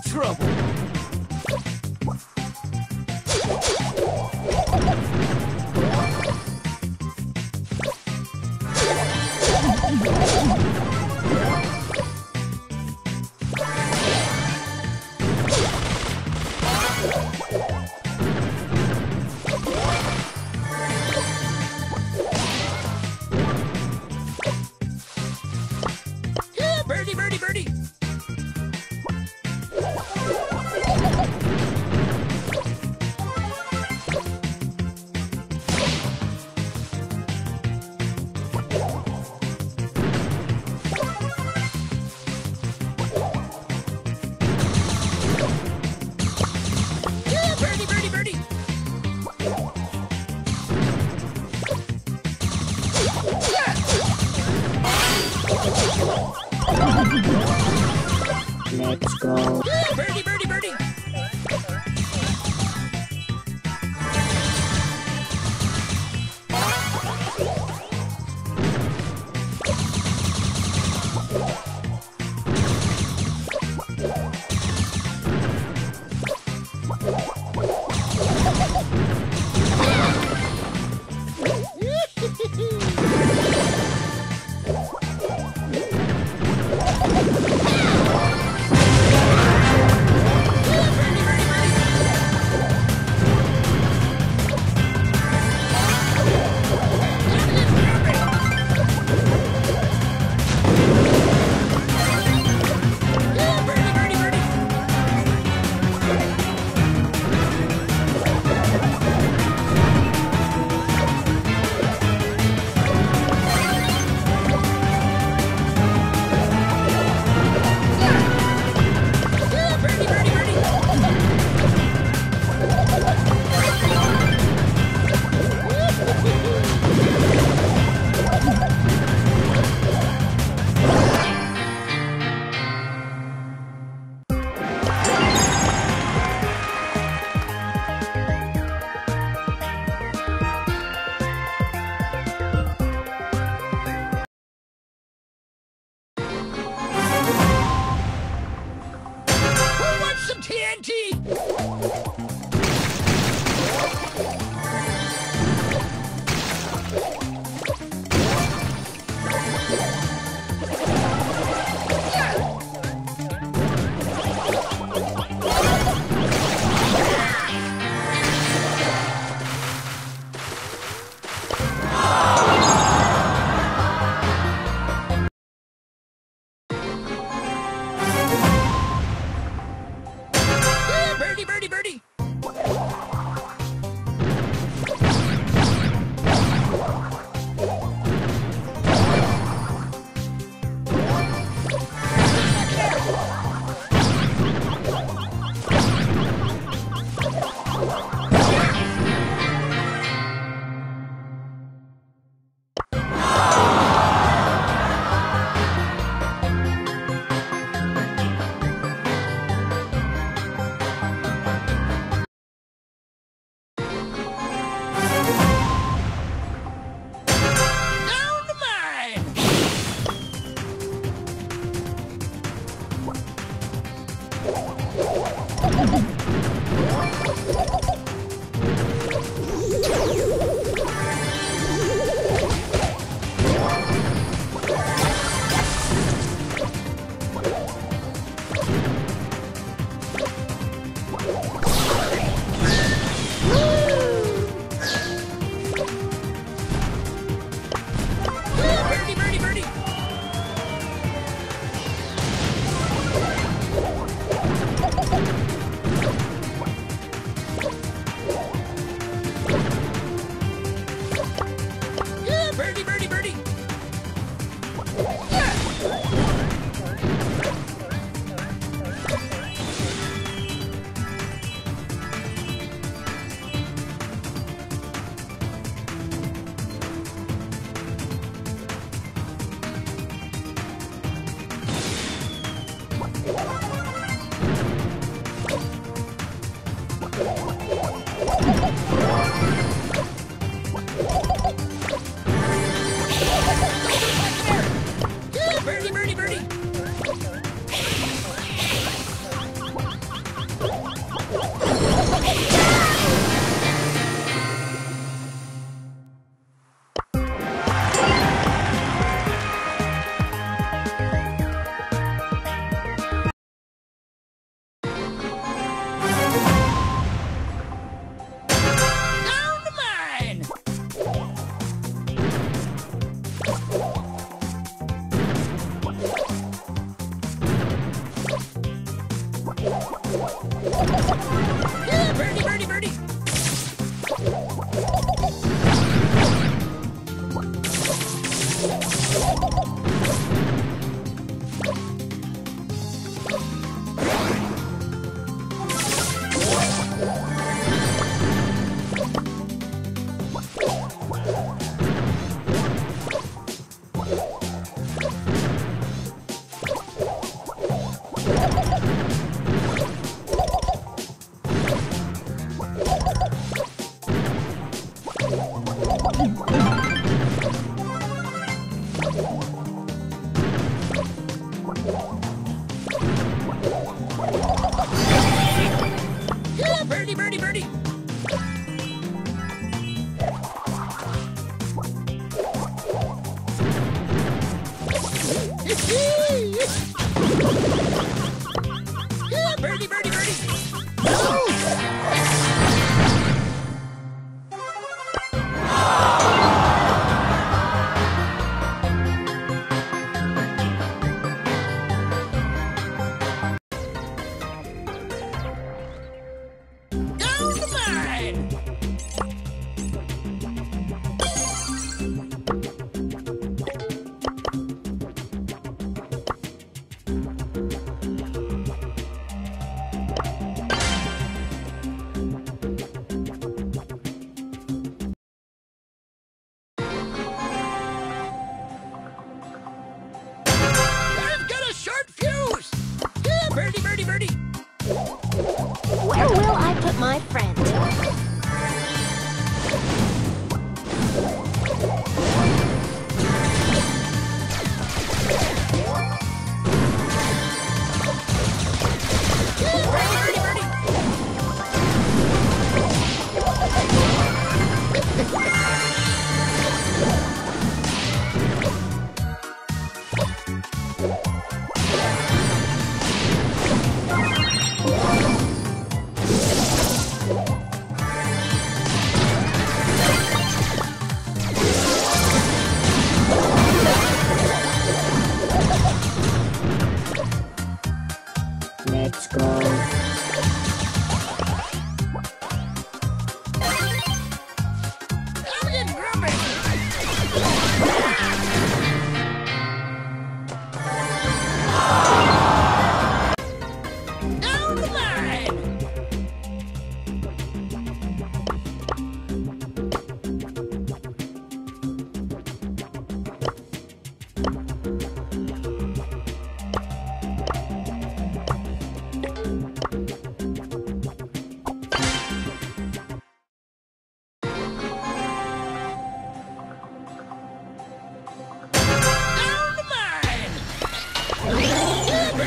trouble.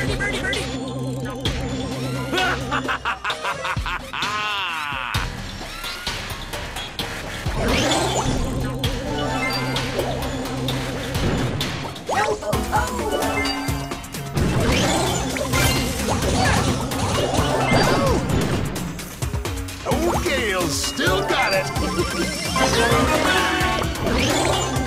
Birdie, birdie, birdie. Still got it.